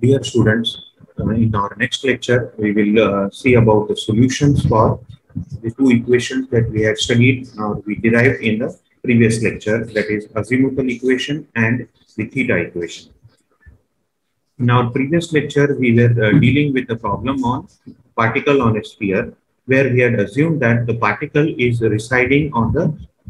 Dear students, uh, in our next lecture, we will uh, see about the solutions for the two equations that we have studied or we derived in the previous lecture, that is azimuthal equation and the theta equation. In our previous lecture, we were uh, dealing with the problem on particle on a sphere, where we had assumed that the particle is residing on the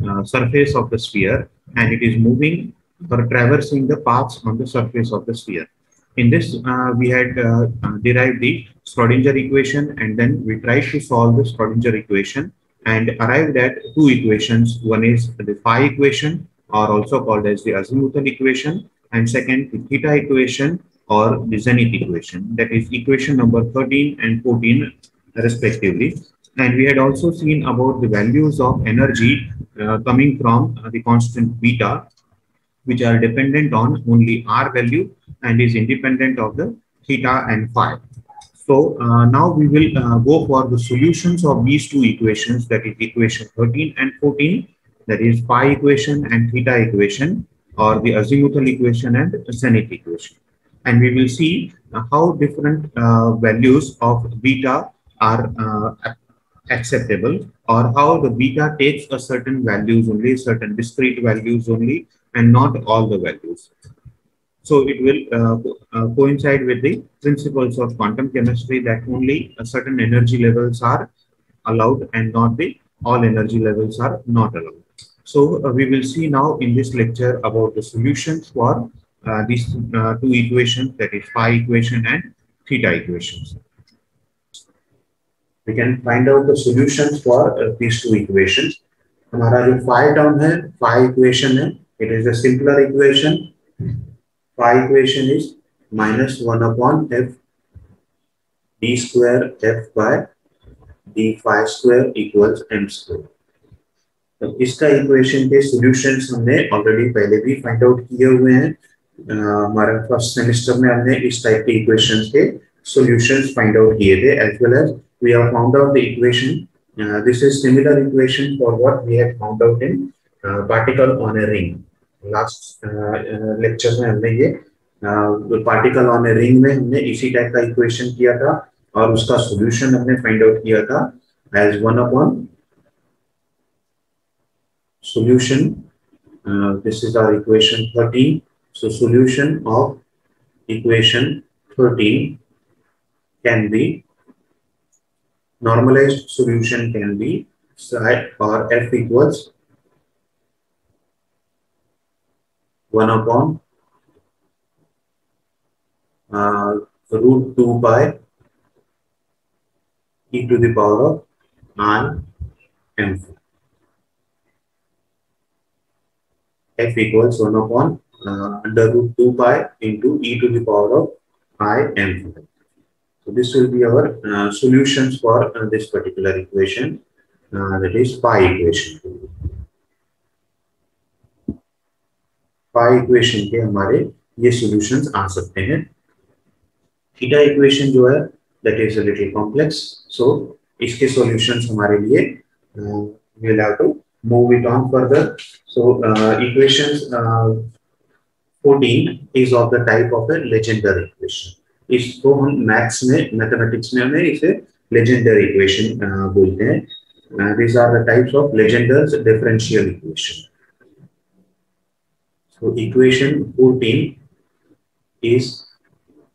uh, surface of the sphere and it is moving or traversing the paths on the surface of the sphere. In this, uh, we had uh, uh, derived the Schrodinger equation and then we tried to solve the Schrodinger equation and arrived at two equations. One is the phi equation or also called as the azimuthal equation and second the theta equation or the zenith equation that is equation number 13 and 14 respectively. And we had also seen about the values of energy uh, coming from uh, the constant beta which are dependent on only r value and is independent of the theta and phi. So uh, now we will uh, go for the solutions of these two equations that is equation 13 and 14 that is phi equation and theta equation or the azimuthal equation and zenith equation. And we will see uh, how different uh, values of beta are uh, acceptable or how the beta takes a certain values only, certain discrete values only and not all the values. So it will uh, uh, coincide with the principles of quantum chemistry that only a certain energy levels are allowed and not the all energy levels are not allowed. So uh, we will see now in this lecture about the solutions for uh, these uh, two equations that is phi equation and theta equations. We can find out the solutions for uh, these two equations. हमारा जो phi term है phi equation है it is a simpler equation. Phi equation is minus 1 upon f d square f by d phi square equals m square. तो इसका equation के solutions हमने already पहले भी फाइंड आउट किए हुए हैं। हमारे फ़र्स्ट सेमेस्टर में हमने इस टाइप के इक्वेशंस के सॉल्यूशंस फाइंड आउट किए थे as well as we have found out the equation this is similar equation for what we have found out in particle on a ring last lecture में हमने ये particle on a ring में हमने इसी type का equation किया था और उसका सोल्यूशन हमने फाइंड आउट किया था as one upon solution this is our equation 13 so solution of equation 13 can be normalize solution can be side और F equals 1 upon uh, root 2 by e to the power of i m f equals 1 upon uh, under root 2 pi into e to the power of i m so this will be our uh, solutions for uh, this particular equation uh, that is pi equation pi equation के हमारे ये solutions आ सकते हैं। Theta equation जो है that is little complex so इसके solutions हमारे लिए move it on further so equations 14 is of the type of a Legendre equation इसको हम मैथ्स में मैथमेटिक्स में हमें इसे लेजेंडर इक्वेशन बोलते हैं। are the types of legenders, differential equation So equation 14 is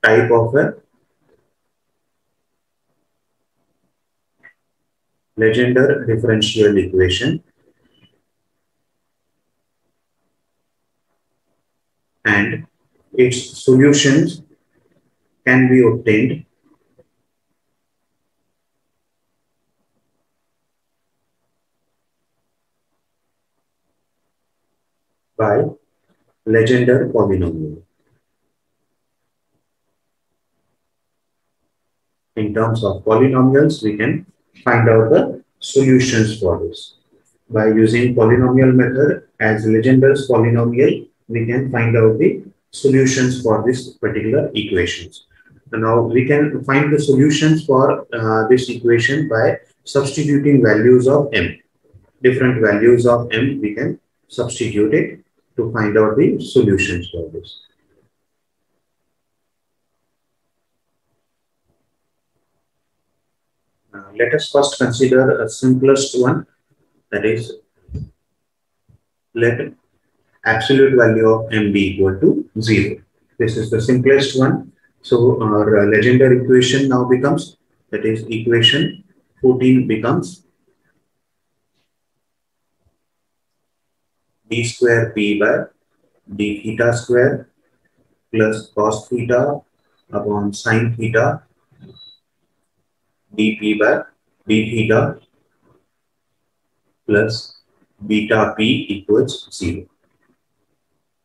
type of a Legendre differential equation. And its solutions can be obtained by Legendre polynomial. In terms of polynomials, we can find out the solutions for this. By using polynomial method as Legendre's polynomial, we can find out the solutions for this particular equations. Now we can find the solutions for uh, this equation by substituting values of m. Different values of m, we can substitute it to find out the solutions for this. Let us first consider a simplest one that is let absolute value of mb equal to 0. This is the simplest one. So our legendary equation now becomes that is equation 14 becomes d square p by d theta square plus cos theta upon sine theta dp by d theta plus beta p equals 0.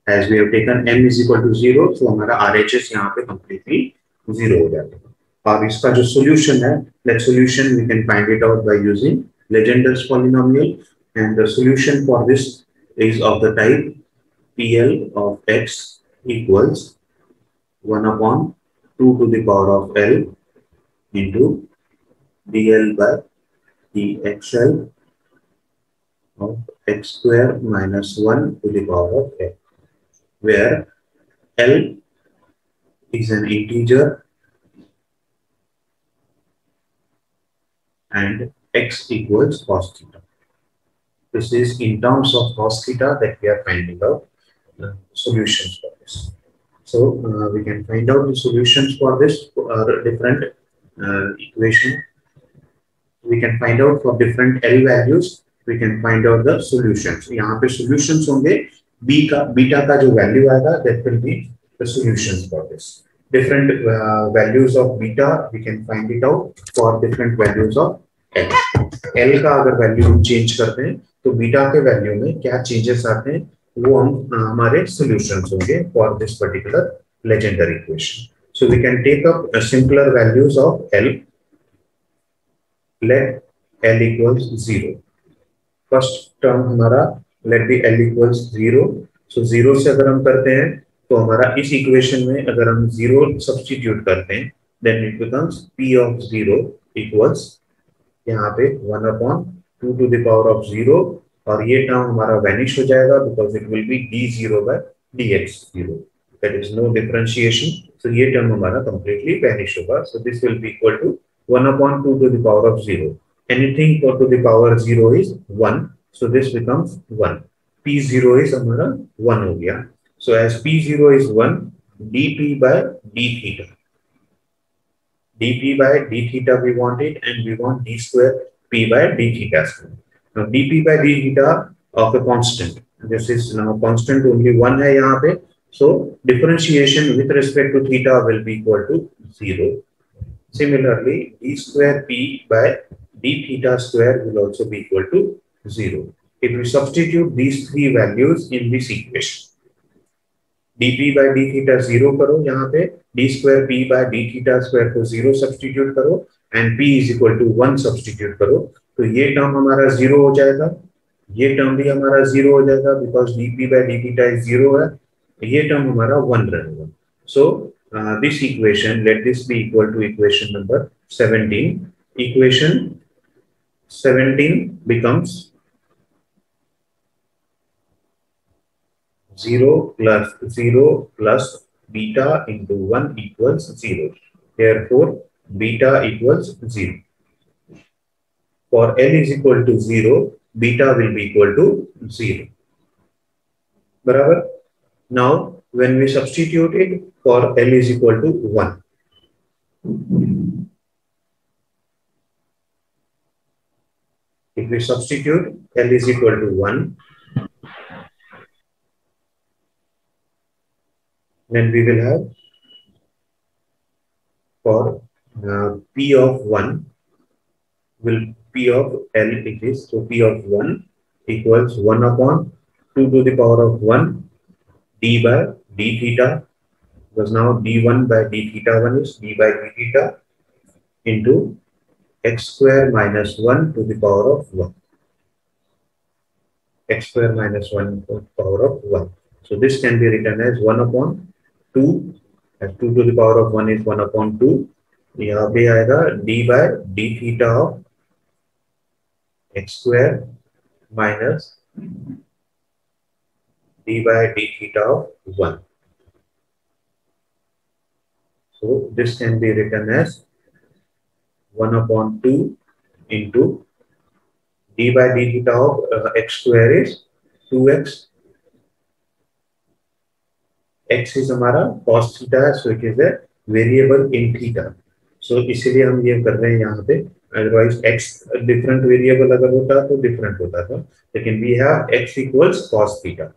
As we have taken m is equal to 0, so हमारा RHS यहाँ पे completely 0 हो है. अब इसका जो solution है, that solution we can find it out by using Legendre's polynomial and the solution for this is of the type PL of x equals 1 upon 2 to the power of L into dl by dxl of x square minus 1 to the power of x, where L is an integer and x equals cos theta. This is in terms of cos theta that we are finding out the solutions for this. So uh, we can find out the solutions for this uh, different uh, equation we can find out for different L values, we can find out the solutions. यहाँ पे solutions होंगे B का beta का जो value आएगा that will be the solutions for this. Different uh, values of beta we can find it out for different values of L. L का अगर value हम change करते हैं तो बीटा के वैल्यू में क्या चेंजेस आते हैं, वो हम हमारे सोल्यूशन होंगे for this particular Legendre equation so we can take up simpler values of L let L equals zero first term हमारा let be L equals zero so zero से अगर हम करते हैं तो हमारा इस इक्वेशन में अगर हम ज़ीरो सब्सटीट्यूट करते हैं then it becomes P of zero equals यहाँ पे one upon to the power of zero और ये टर्म हमारा वैनिश हो जाएगा because it will be d zero by dx zero. That is no differentiation. So ये टर्म हमारा completely vanish होगा. So this will be equal to 1 upon 2 to the power of 0. Anything to the power 0 is 1. So this becomes 1. P0 is हमारा 1 हो गया. So as P0 is 1, dP by d theta. dP by d theta we want it and we want d square P by d theta square. Now dP by d theta of a constant. This is now constant only 1 है यहाँ पे. So differentiation with respect to theta will be equal to 0. Similarly, d square p by d theta square will also be equal to 0. If we substitute these three values in this equation, dp by d theta 0 करो यहाँ पे d square p by d theta square को 0 substitute करो and P is equal to one substitute करो तो ये term हमारा zero हो जाएगा। ये टर्म भी हमारा ज़ीरो हो जाएगा because D P by D theta is zero है ये टर्म हमारा वन रहेगा। So this equation let this be equal to equation number seventeen equation seventeen becomes zero plus zero plus beta into one equals zero beta equals 0. For L is equal to 0, beta will be equal to 0. Barabar? Now, when we substitute it for L is equal to 1. If we substitute L is equal to 1, then we will have for uh, P of 1 will P of L it is. So P of 1 equals 1 upon 2 to the power of 1 d by d theta. Because now d1 by d theta 1 is d by d theta into x square minus 1 to the power of 1 x square minus 1 to the power of 1 so this can be written as 1 upon 2 as 2 to the power of 1 is 1 upon 2 यहाँ पे आएगा D by D theta of X square minus D by D theta of one so this can be written as one upon two into D by D theta of X स्क् two X X is हमारा positive है so it is a variable in theta so इसीलिए हम ये कर रहे हैं यहाँ पे अदरवाइज़ x डिफरेंट वेरिएबल अगर होता तो डिफरेंट होता था लेकिन we have x equals cos theta.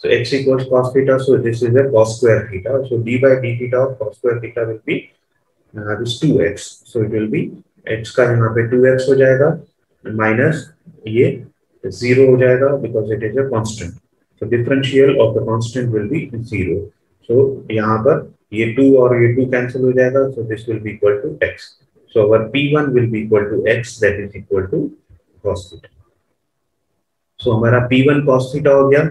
So x equals cos theta so this is a cos square theta. So d by d theta of cos square theta will be uh, this 2x so it will be x का यहाँ पे 2x हो जाएगा minus ये ज़ीरो हो जाएगा because it is a constant so differential of the constant will be zero सो यहाँ पर ये टू और ये टू कैंसिल हो जाएगा so this will be equal to x so our p1 will be equal to x that is equal to cos theta so हमारा p1 cos theta हो गया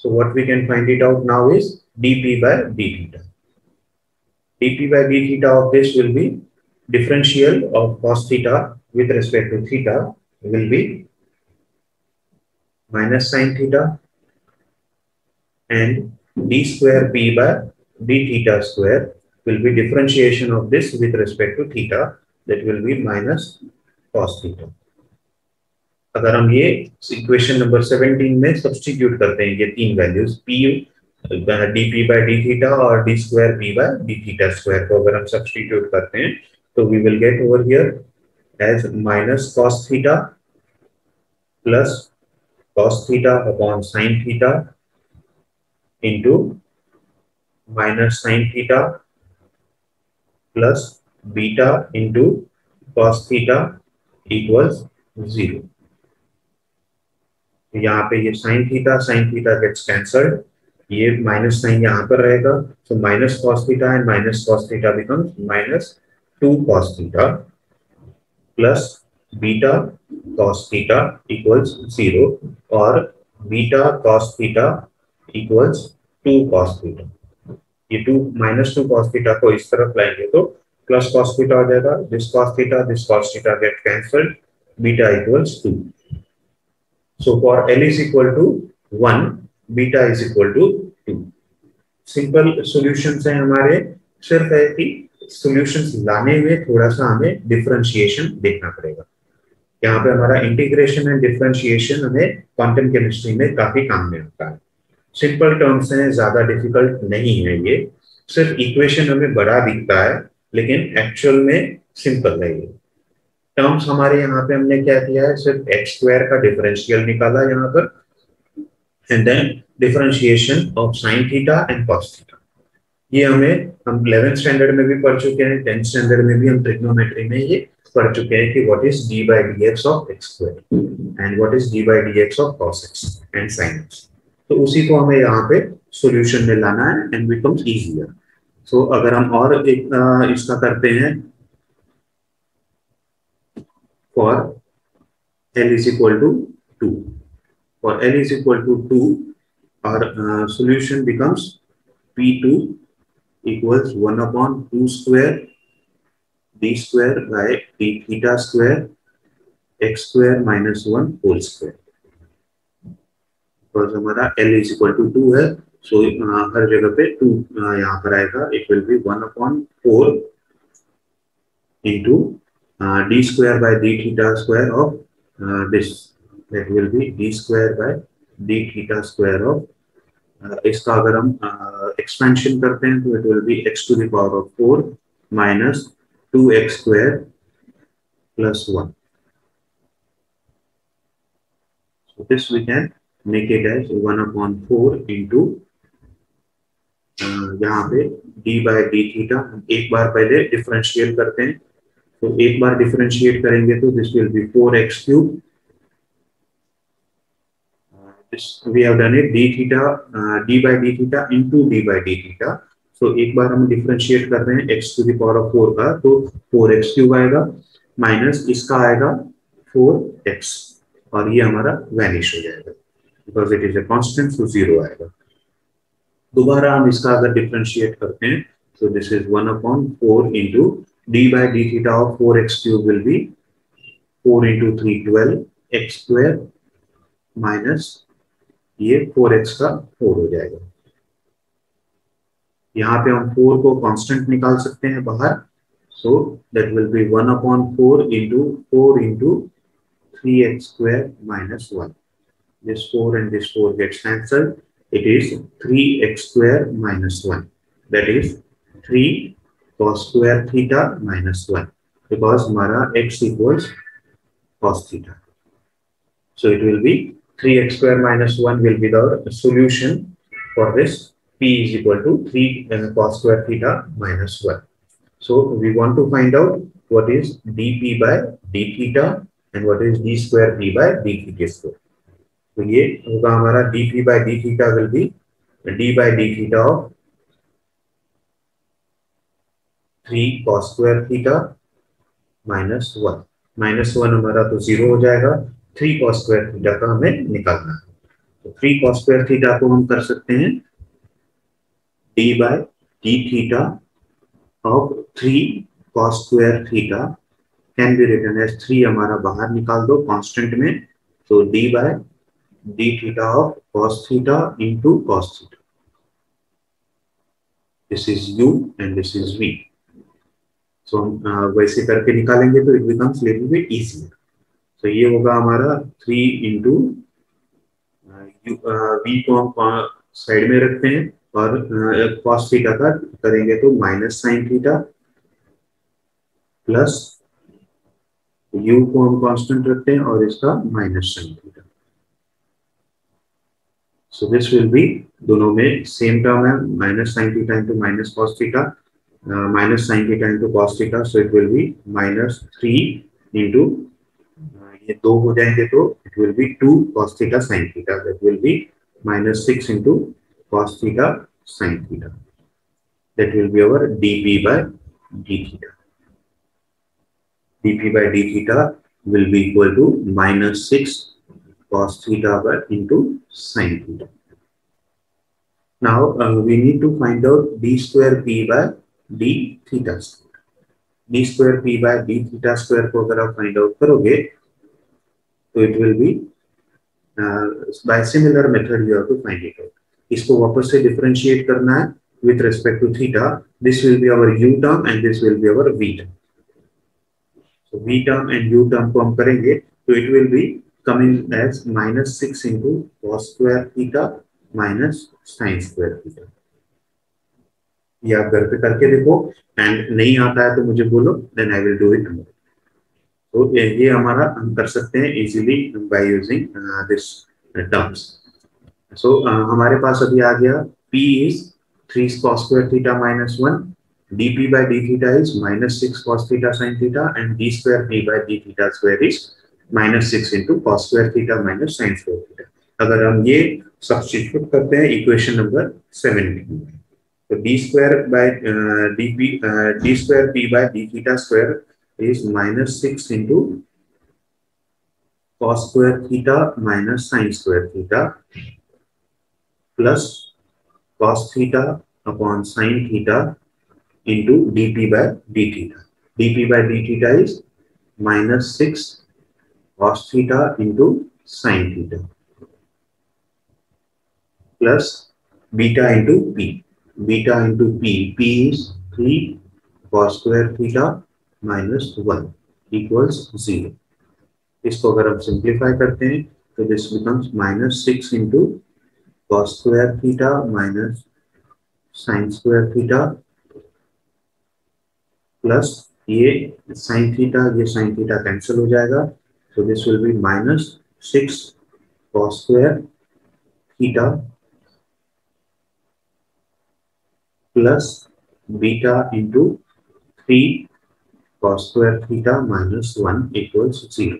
So what we can find it out now is dp by d theta. dp by d theta of this will be differential of cos theta with respect to theta will be minus sine theta and d square p by d theta square will be differentiation of this with respect to theta that will be minus cos theta. अगर हम ये equation number 17 में substitute करते हैं ये तीन values P D P by D theta और D square P by D theta square को अगर हम सब्सटीट्यूट करते हैं तो we will get over here as minus cos theta plus cos theta upon sine theta into minus sine theta plus beta into cos theta equals zero यहाँ पे ये sine theta sine theta gets cancelled ये minus sine यहाँ पर रहेगा. So minus cos theta and minus cos theta becomes minus two cos theta plus beta cos theta equals zero और beta cos theta equals two cos theta ये two minus two cos theta को इस तरफ़ लाएँगे तो plus cos theta हो जाएगा this cos theta this cos theta get cancelled beta equals two So for L is equal to 1, beta is equal to 2. Simple solutions हैं हमारे सिर्फ़ है कि सॉल्यूशंस लाने में थोड़ा सा हमें डिफरेंशिएशन देखना पड़ेगा। यहाँ पे हमारा इंटीग्रेशन एंड डिफरेंशिएशन हमें क्वांटम केमिस्ट्री में काफ़ी काम में आता है। सिंपल टर्म्स हैं, ज़्यादा डिफ़िकल्ट नहीं है ये। सिर्फ़ इक्वेशन हमें बड़ा दिखता है, लेकिन एक्चुअल में सिंपल है ये। टर्म्स हमारे यहाँ पे हमने क्या किया है? सिर्फ़ एक्स स्क्वायर का डिफरेंशियल निकाला यहाँ पर। And then differentiation of sine theta and cos theta ये हमें, हम इलेवेंथ स्टैंडर्ड में भी पढ़ चुके हैं टेंथ स्टैंडर्ड में भी, हम ट्रिग्नोमेट्री में ये पढ़ चुके हैं कि what is D by D X of X square and what is D by D X of cos X and sine X तो उसी को हमें यहाँ पे सॉल्यूशन में लाना है एंड बिकम्स इजियर सो अगर हम और एक इसका करते हैं for L is equal to 2. For L is equal to 2, our uh, becomes P P2 equals 1 upon 2 square d square by d theta square x square minus 1 whole square. Because हमारा L is equal to 2 है so uh, हर जगह पे 2 uh, यहाँ पर आएगा 1 upon 4 into uh, d square by d theta square of uh, this that will be d square by d theta square of uh, इसका अगर हम एक्सपेंशन uh, करते हैं तो it will be x to the power of 4 minus two X square plus one this we can make it as one upon four into यहाँ पर D by D theta हम एक बार पहले डिफरेंशिएट करते हैं। तो एक बार डिफरेंशिएट करेंगे तो this will be four X cube we have done it D theta uh, d by d theta into d by d so एक बार हम डिफ्रेंशिएट कर रहे हैं X to power of four का तो फोर एक्स क्यूब आएगा minus इसका आएगा फोर एक्स और ये हमारा वैनिश हो जाएगा। Because it is a constant so zero आएगा। दोबारा हम इसका अगर डिफरेंशिएट करते हैं तो this is one upon 4 into d by d theta of 4x cube will be 4 into 3 12 x square minus ये फोर एक्स का फोर हो जाएगा। यहाँ पे हम फोर को कांस्टेंट निकाल सकते हैं बाहर। So that will be one upon four into four into three x स्क्स one this four and this four gets cancel it is three x स्क्स one that is three cos square theta minus one because हमारा x equals cos theta so it will be three x square minus one will be the for this p is equal to 3 and cos square theta minus 1. So, we want to find out what is dp by d theta and what is d square p by d theta square. तो ये होगा हमारा p by d theta will be d by d theta of three cos square theta minus one minus one हमारा तो zero हो जाएगा three cos square theta का हमें निकालना है तो थ्री कॉस स्क्वायर थीटा को हम कर सकते हैं d by d theta of three cos square theta can be written as three हमारा बाहर निकाल दो कांस्टेंट में तो d by d theta of cos theta into cos theta. This is u and this is v. So uh, वैसे करके निकालेंगे तो it becomes little bit easier. तो ये होगा हमारा थ्री इंटू वी को हम साइड में रखते हैं और cos थीटा का करेंगे तो minus sine theta plus u को हम कांस्टेंट रखते हैं और इसका minus sine theta So this will be दोनों में सेम टर्म है minus sine theta into minus cos theta minus sine theta into cos theta so it will be minus three into ये दो हो जाएँगे तो it will be two cos theta sine theta that will be minus six into Cos theta sine theta that will be our dp by d theta dp by d theta will be equal to minus 6 cos theta by into sin theta. Now uh, we need to find out d square p by d theta square. d square p by d theta square को अगर आप find out करोगे तो it will be uh, by similar method you have to find it out. इसको वापस से differentiate करना है with respect to theta this will be our u term and this will be our v term so v term and u term को हम करेंगे तो it will be coming as minus six into cos square theta minus sine square theta ये आप घर पे करके देखो एंड नहीं आता है तो मुझे बोलो then I will do it तो ये हमारा हम कर सकते हैं easily by using this terms so हमारे पास अभी आ गया p is three cos square theta minus 1 dp by d theta is minus 6 cos theta sin theta, and d square p by d theta square is minus six into cos square theta minus sine square theta अगर हम ये substitute करते हैं equation number seventeen तो d square by d p d square p by d theta square is minus six into cos square theta minus sin square theta. Plus cos theta upon sin theta into dp by d theta. dp by d theta is minus 6 cos theta into sin theta plus beta into p. Beta into p. p is 3 cos square theta minus 1 equals 0. इसको अगर हम simplify करते हैं तो this becomes minus six into cos square theta minus sine square theta plus ये sine theta ये sine theta cancel हो जाएगा So this will be minus 6 cos square theta plus beta into 3 cos square theta minus 1 equals 0.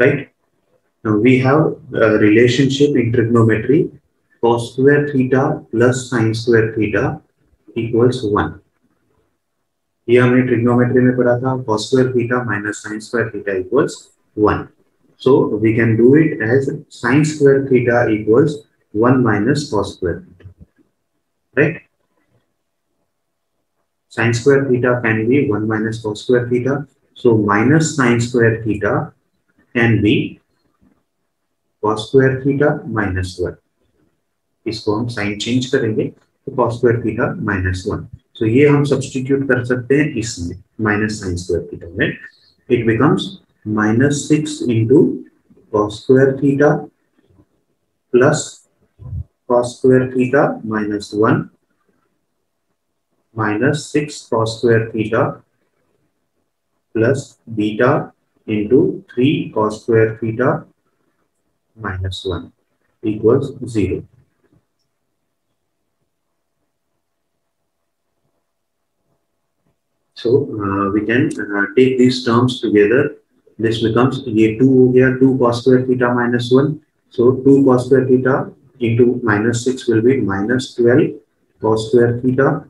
Right? Now we have a relationship in trigonometry cos square theta plus sin square theta equals 1. ये हमने trigonometry में पढ़ा था cos square theta minus sin square theta equals 1. So we can do it as sin square theta equals 1 minus cos square theta. Right? Sin square theta can be 1 minus cos square theta. So minus sin square theta can be 1. इसको हम sine change करेंगे तो cos square theta minus one तो ये हम substitute कर सकते हैं इसमें माइनस साइन स्क्वायर थीटा में it becomes minus six into cos square theta plus cos square theta minus 1 minus 6 cos square theta plus beta into 3 cos square theta minus 1 equals 0. So uh, we can uh, take these terms together. This becomes ये 2 हो गया 2 cos square theta minus 1. So 2 cos square theta into minus 6 will be minus 12 cos square theta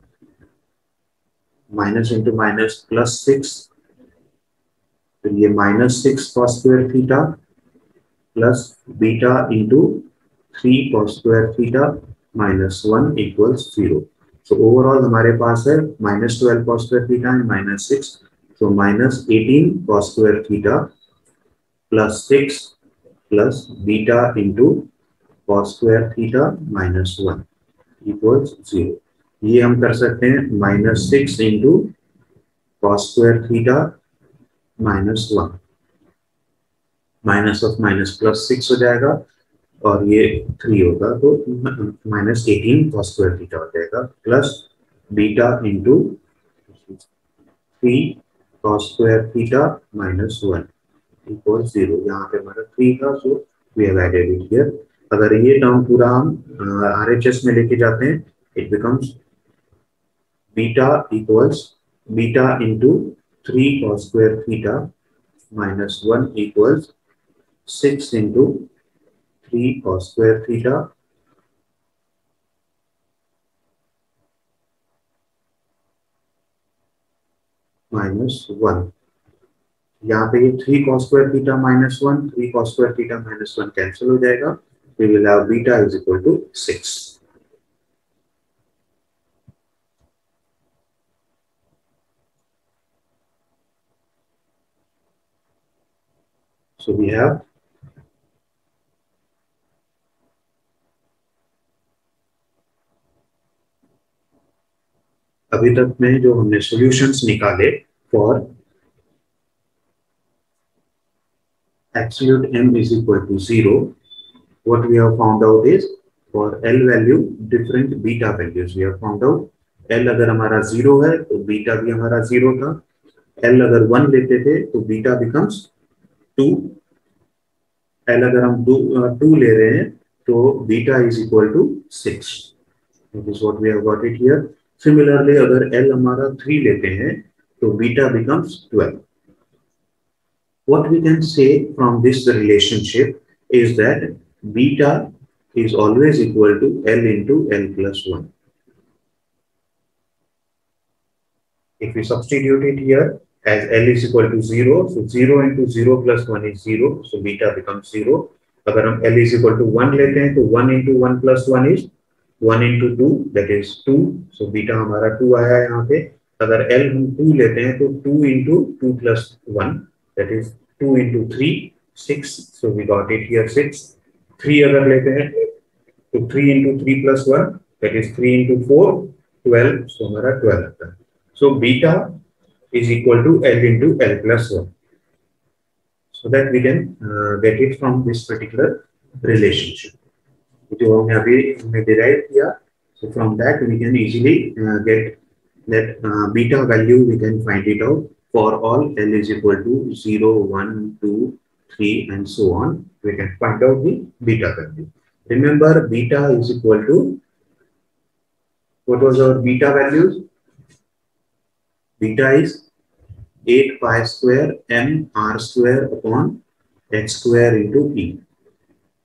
minus into minus plus 6 तो ये minus 6 cos square theta plus beta into 3 cos square theta minus 1 equals 0. So overall हमारे पास है minus 12 cos square theta and minus 6. So minus 18 cos square theta plus 6 plus beta into cos square theta minus one equals zero. ये हम कर सकते हैं minus six into cos square theta minus one minus of minus plus six हो जाएगा और ये three होगा तो minus eighteen cos square theta हो जाएगा plus beta into three cos square theta minus one equal zero यहाँ पे हमारा थ्री था so we have added it here अगर ये टर्म पूरा हम आर एच एस में लेके जाते हैं it becomes beta equals beta into three cos square theta minus one equals six into three cos square theta minus one यहाँ पे ये three cos square theta minus one three cos square theta minus one cancel हो जाएगा। We will have beta is equal to 6. So we have अभी तक में जो हमने सॉल्यूशंस निकाले for absolute m is equal to 0 what we have found out is for L value, different beta values. We have found out L अगर हमारा zero है तो बीटा भी हमारा ज़ीरो था. L अगर वन लेते थे तो बीटा बिकम्स टू L अगर हम टू ले रहे हैं तो beta is equal to six what we have got it here similarly अगर L हमारा थ्री लेते हैं तो beta becomes twelve what we can say from this relationship is that beta is always equal to L into L plus 1. If we substitute it here as L is equal to 0, so 0 into 0 plus 1 is 0, so beta becomes 0. अगर हम L is equal to 1 लेते हैं तो 1 into 1 plus 1 is 1 into 2 that is 2 so beta हमारा 2 आया है यहाँ पे अगर L हम 2 लेते हैं तो 2 into 2 plus 1 that is 2 into 3 6 so we got it here 6 three अगर लेते हैं तो three into three plus one that is three into four twelve so हमारा ट्वेल्व आता है so beta is equal to L into L plus 1. So that we can uh, get it from this particular relationship. which we have we derived here. So from that we can easily uh, get that uh, beta value we can find it out for all L is equal to 0, 1, 2, 3 and so on. We can find out the beta value. Remember beta is equal to what was our beta values? Beta is 8 pi square m r square upon h square into e.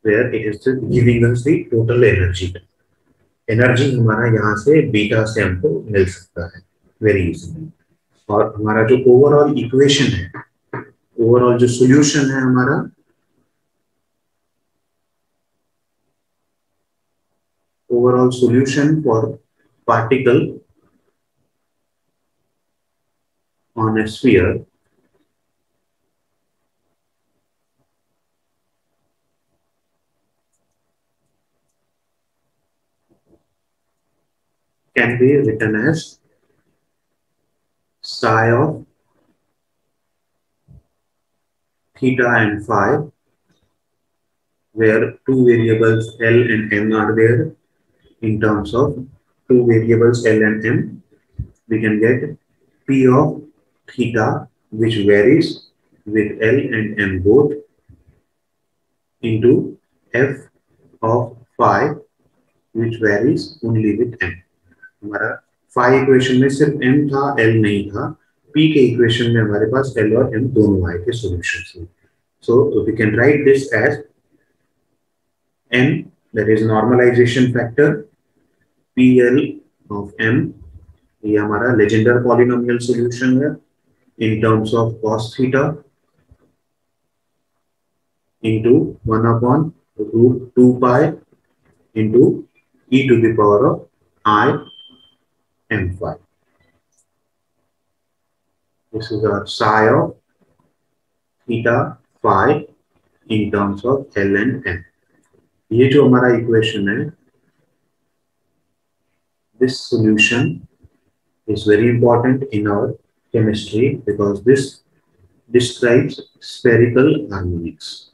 where it is giving us the total energy. Energy हमारा यहाँ से beta से हमको मिल सकता है very easily और हमारा जो ओवरऑल इक्वेशन है ओवरऑल जो सोल्यूशन है हमारा overall solution for particle on a sphere can be written as psi of theta and phi, where two variables L and M are there in terms of two variables L and M, we can get P of theta, which varies with L and M both into F of phi, which varies only with M. हमारा five equation में सिर्फ़ M था L नहीं था। P के equation में हमारे पास L और एम दोनों आए थे solution so we can write this as M that is normalization factor P L of M ये हमारा लेजेंडर पॉलिनोमियल सोल्यूशन है in terms of cos theta into one upon root two pi into e to the power of i m phi. This is our psi of theta phi in terms of L and M. ये जो हमारा equation है this solution is very important in our chemistry because this describes spherical harmonics.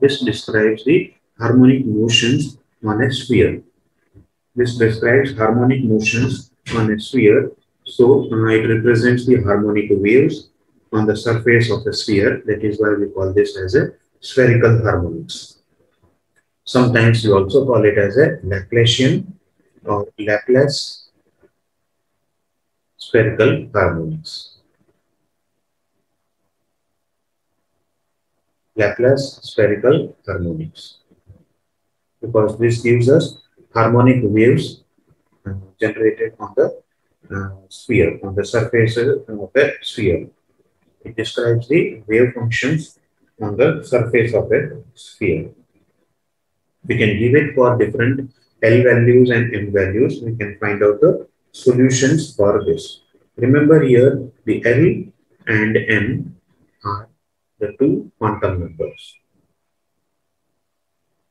This describes the harmonic motions on a sphere. This describes harmonic motions on a sphere. So uh, it represents the harmonic waves on the surface of the sphere. That is why we call this as a spherical harmonics. Sometimes we also call it as a Laplacian or Laplace spherical harmonics. Laplace spherical harmonics because this gives us harmonic waves uh, generated on the uh, sphere, on the surface of a sphere. It describes the wave functions on the surface of a sphere. We can give it for different L values and M values. We can find out the solutions for this. Remember here, the L and M are the two quantum numbers.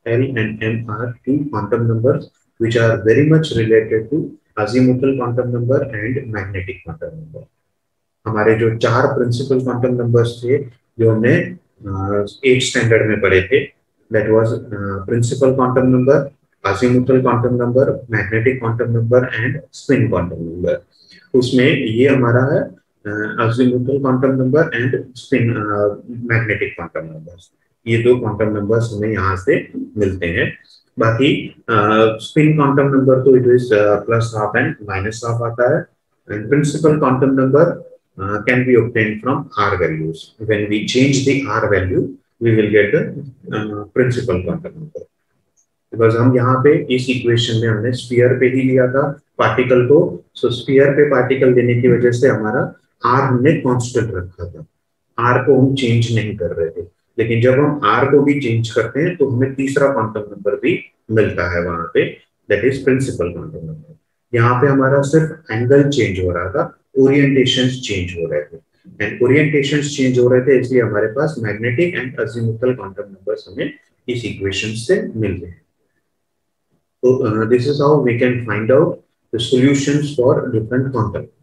L and M are two quantum numbers which are very much related to azimuthal quantum number and magnetic quantum number. हमारे जो चार principal quantum numbers थे जो हमने eight standard में पढ़े थे that was principal quantum number azimuthal quantum number magnetic quantum number and spin quantum number उसमें ये हमारा है azimuthal quantum number and spin uh, magnetic quantum numbers ये दो क्वांटम नंबर्स हमें यहाँ से मिलते हैं। बाकी स्पिन क्वांटम नंबर तो it is plus half and minus half आता है। And principal quantum number be obtained from r values when we change the r value we will get the uh, principal quantum number because हम यहाँ पे इस equation में हमने spear पे ही लिया था पार्टिकल को। सो so, स्पीयर पे पार्टिकल देने की वजह से हमारा आर हमने कांस्टेंट रखा था। आर को हम चेंज नहीं कर रहे थे। लेकिन जब हम आर को भी चेंज करते हैं तो हमें तीसरा क्वांटम नंबर भी मिलता है वहाँ पे that is principal quantum number यहाँ पे हमारा सिर्फ़ एंगल चेंज हो रहा था ओरिएंटेशन चेंज हो रहे थे. एंड ओरिएंटेशन चेंज हो रहे थे, इसलिए हमारे पास magnetic and azimuthal quantum numbers हमें इस इक्वेशन से मिल रहे हैं. तो this is how we can find out solutions for different quantum numbers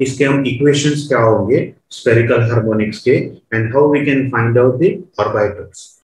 इसके हम इक्वेशंस क्या होंगे? स्पेरिकल हार्मोनिक्स के and how we can find out the orbitals